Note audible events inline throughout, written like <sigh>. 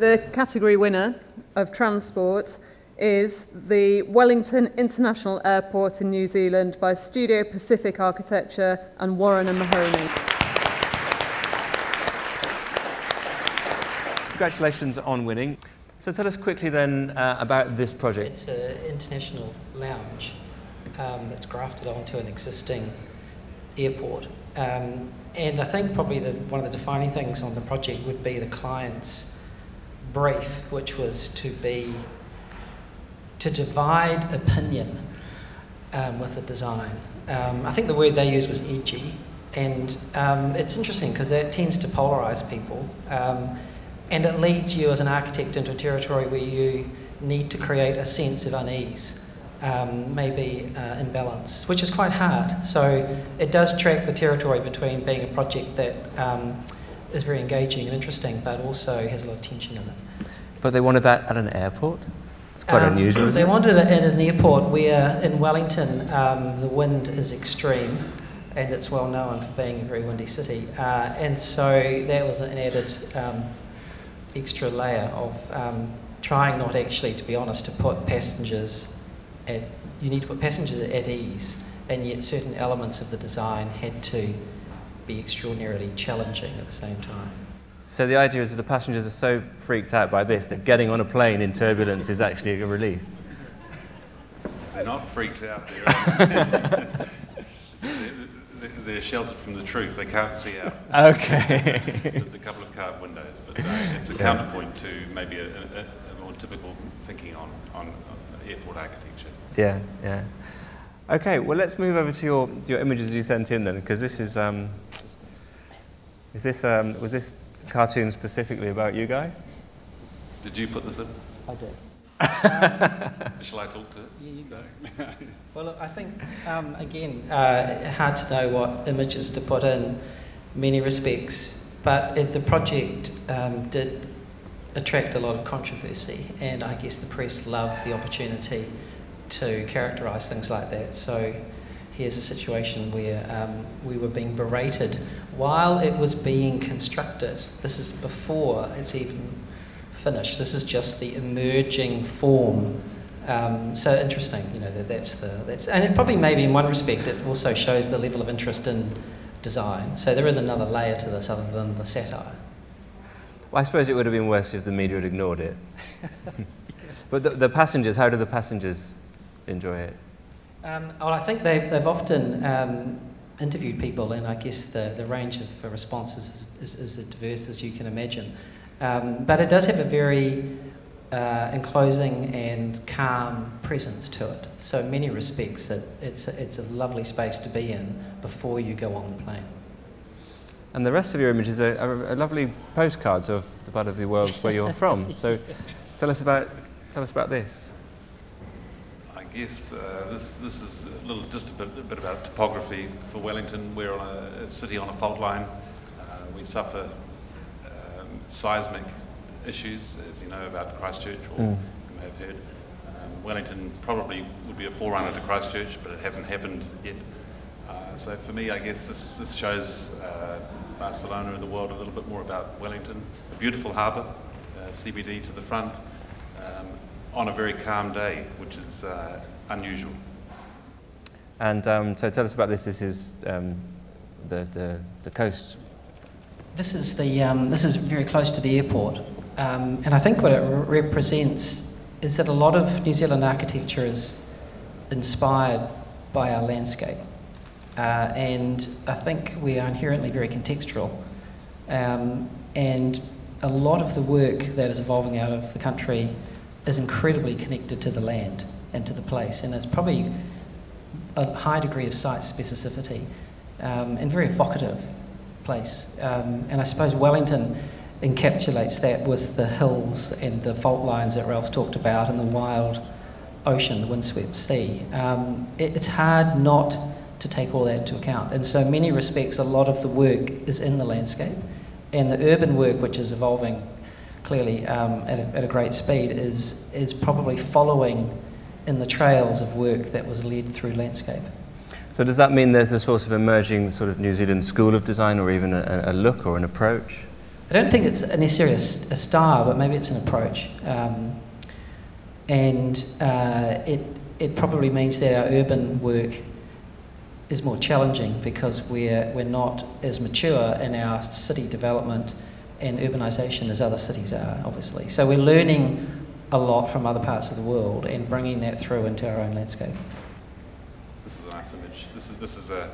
The category winner of transport is the Wellington International Airport in New Zealand by Studio Pacific Architecture and Warren and Mahoney. Congratulations on winning. So tell us quickly then uh, about this project. It's an international lounge um, that's grafted onto an existing airport. Um, and I think probably the, one of the defining things on the project would be the client's brief, which was to be to divide opinion um, with the design. Um, I think the word they used was edgy, and um, it's interesting because that tends to polarize people, um, and it leads you as an architect into a territory where you need to create a sense of unease. Um, maybe uh, imbalance, which is quite hard. So it does track the territory between being a project that um, is very engaging and interesting, but also has a lot of tension in it. But they wanted that at an airport? It's quite um, unusual. They wanted it at an airport where in Wellington um, the wind is extreme and it's well known for being a very windy city. Uh, and so that was an added um, extra layer of um, trying not actually, to be honest, to put passengers at, you need to put passengers at ease, and yet certain elements of the design had to be extraordinarily challenging at the same time. So the idea is that the passengers are so freaked out by this that getting on a plane in turbulence is actually a relief. They're not freaked out. They're, <laughs> they're sheltered from the truth. They can't see out. Okay. There's a couple of card windows, but uh, it's a counterpoint to maybe a, a, a, more typical thinking on, on airport architecture. Yeah, yeah. Okay, well, let's move over to your, your images you sent in then, because this is, um, is this, um, was this cartoon specifically about you guys? Did you put this in? I did. <laughs> Shall I talk to it? Yeah, you go. <laughs> well, look, I think, um, again, uh, hard to know what images to put in many respects, but it, the project um, did attract a lot of controversy, and I guess the press loved the opportunity to characterise things like that. So here's a situation where um, we were being berated while it was being constructed. This is before it's even finished. This is just the emerging form. Um, so interesting, you know, that, that's the that's and it probably maybe in one respect it also shows the level of interest in design. So there is another layer to this other than the satire. Well, I suppose it would have been worse if the media had ignored it. <laughs> but the, the passengers, how do the passengers enjoy it? Um, well, I think they've, they've often um, interviewed people, and I guess the, the range of responses is, is, is as diverse as you can imagine. Um, but it does have a very uh, enclosing and calm presence to it. So, in many respects, it, it's, a, it's a lovely space to be in before you go on the plane. And the rest of your images are, are, are lovely postcards of the part of the world where you're from. So, <laughs> tell us about, tell us about this guess uh, this, this is a little just a bit, a bit, about topography for Wellington. We're on a, a city on a fault line. Uh, we suffer um, seismic issues, as you know about Christchurch, or mm. you may have heard. Um, Wellington probably would be a forerunner to Christchurch, but it hasn't happened yet. Uh, so for me, I guess this, this shows uh, Barcelona and the world a little bit more about Wellington. A beautiful harbour, uh, CBD to the front, um, on a very calm day, which is uh, unusual. And um, so tell us about this. This is um, the, the, the, coast. This is, the, um, this is very close to the airport. Um, and I think what it re represents is that a lot of New Zealand architecture is inspired by our landscape. Uh, and I think we are inherently very contextual. Um, and a lot of the work that is evolving out of the country is incredibly connected to the land and to the place, and it's probably a high degree of site specificity um, and very evocative place. Um, and I suppose Wellington encapsulates that with the hills and the fault lines that Ralph talked about and the wild ocean, the windswept sea. Um, it, it's hard not to take all that into account. And so, many respects, a lot of the work is in the landscape, and the urban work, which is evolving clearly um, at, a, at, a, great speed, is, is probably following in the trails of work that was led through landscape. So does that mean there's a sort of emerging sort of New Zealand school of design or even a, a look or an approach? I don't think it's necessarily a style, but maybe it's an approach. Um, and uh, it, it probably means that our urban work is more challenging because we're, we're not as mature in our city development and urbanisation as other cities are, obviously. So we're learning a lot from other parts of the world and bringing that through into our own landscape. This is a nice image. This is, this is a,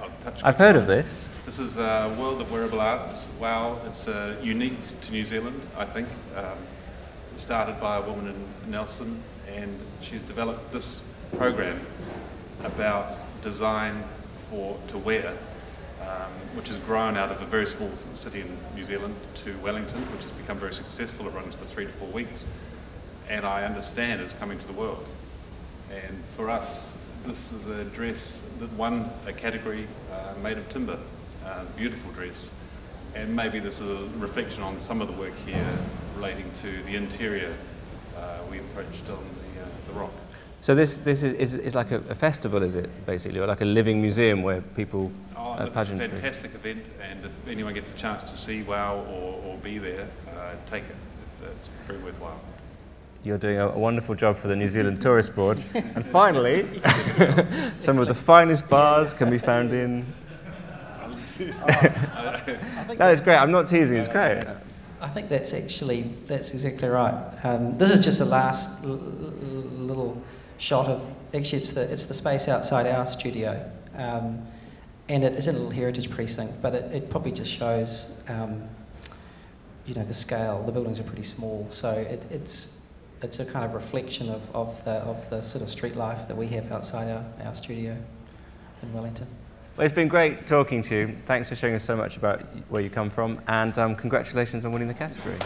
I'll touch I've heard of this. This is a World of Wearable Arts. Wow, it's uh, unique to New Zealand, I think. Um, started by a woman in Nelson, and she's developed this program about design for to wear, um, which has grown out of a very small city in New Zealand to Wellington, which has become very successful. It runs for three to four weeks, and I understand it's coming to the world. And for us, this is a dress that won a category uh, made of timber, uh, beautiful dress. And maybe this is a reflection on some of the work here relating to the interior uh, we approached on the, uh, the rock. So this, this is, is, is like a, a festival, is it, basically, or like a living museum where people, Oh, uh, look, it's a fantastic event, and if anyone gets a chance to see WOW or, or be there, uh, take it. It's, it's very worthwhile. You're doing a, a wonderful job for the New Zealand Tourist Board. and finally, <laughs> some of the finest bars can be found in. <laughs> <laughs> no, it's great. I'm not teasing. It's great. I think that's actually that's exactly right. Um, this is just the last l- l- little shot of actually it's the it's the space outside our studio, um, and it is a little heritage precinct, but it, it probably just shows um, you know the scale. The buildings are pretty small, so it, it's it's a kind of reflection of, of the of the sort of street life that we have outside our, our studio in Wellington. Well, it's been great talking to you. Thanks for showing us so much about where you come from, and um, congratulations on winning the category.